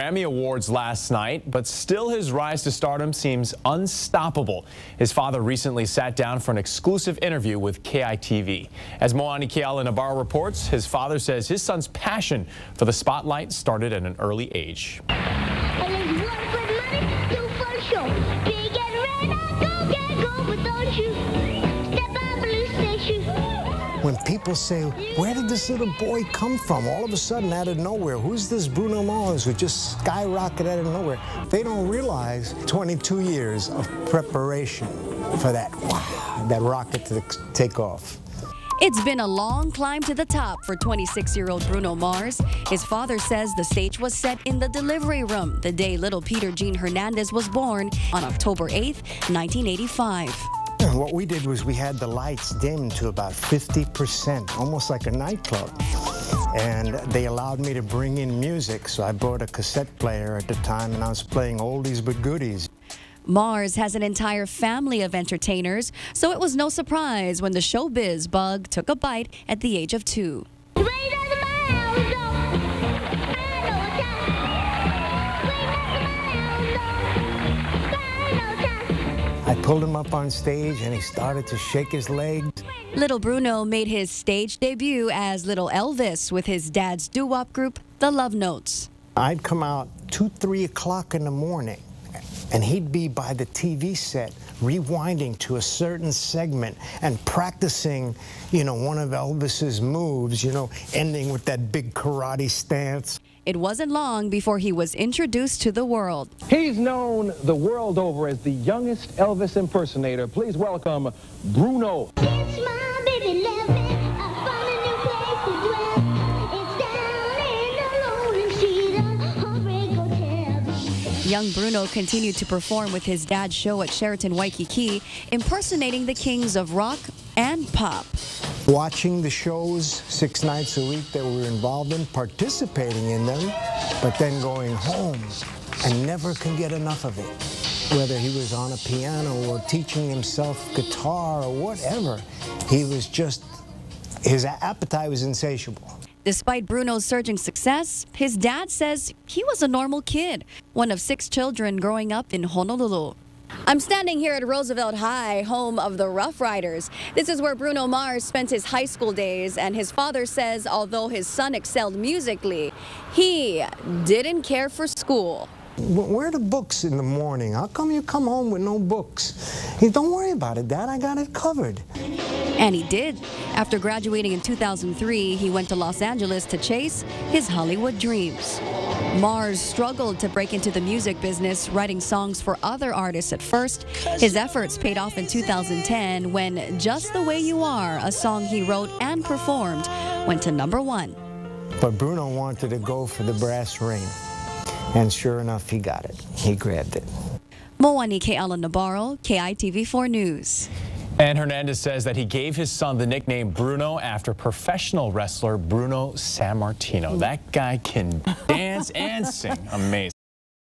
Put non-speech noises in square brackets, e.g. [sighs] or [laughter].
Grammy Awards last night, but still his rise to stardom seems unstoppable. His father recently sat down for an exclusive interview with KITV. As Moani Keala Nabarro reports, his father says his son's passion for the spotlight started at an early age. When people say, where did this little boy come from? All of a sudden, out of nowhere, who's this Bruno Mars who just skyrocketed out of nowhere? They don't realize 22 years of preparation for that, wow, [sighs] that rocket to take off. It's been a long climb to the top for 26-year-old Bruno Mars. His father says the stage was set in the delivery room the day little Peter Gene Hernandez was born on October 8, 1985. What we did was we had the lights dimmed to about 50%, almost like a nightclub. And they allowed me to bring in music, so I brought a cassette player at the time, and I was playing oldies but goodies. Mars has an entire family of entertainers, so it was no surprise when the showbiz bug took a bite at the age of two. I pulled him up on stage and he started to shake his legs. Little Bruno made his stage debut as Little Elvis with his dad's doo-wop group, The Love Notes. I'd come out 2, 3 o'clock in the morning and he'd be by the TV set rewinding to a certain segment and practicing, you know, one of Elvis's moves, you know, ending with that big karate stance. It wasn't long before he was introduced to the world. He's known the world over as the youngest Elvis impersonator. Please welcome Bruno. Young Bruno continued to perform with his dad's show at Sheraton Waikiki, impersonating the kings of rock and pop watching the shows six nights a week that we were involved in, participating in them, but then going home and never can get enough of it. Whether he was on a piano or teaching himself guitar or whatever, he was just, his appetite was insatiable. Despite Bruno's surging success, his dad says he was a normal kid, one of six children growing up in Honolulu. I'm standing here at Roosevelt High, home of the Rough Riders. This is where Bruno Mars spent his high school days, and his father says although his son excelled musically, he didn't care for school. Where are the books in the morning? How come you come home with no books? He, don't worry about it, Dad. I got it covered. And he did. After graduating in 2003, he went to Los Angeles to chase his Hollywood dreams. Mars struggled to break into the music business, writing songs for other artists at first. His efforts paid off in 2010 when Just the Way You Are, a song he wrote and performed, went to number one. But Bruno wanted to go for the brass ring. And sure enough, he got it. He grabbed it. Moani Keala Nabarro, KITV4 News. And Hernandez says that he gave his son the nickname Bruno after professional wrestler Bruno Sammartino. [laughs] That guy can dance and sing. Amazing.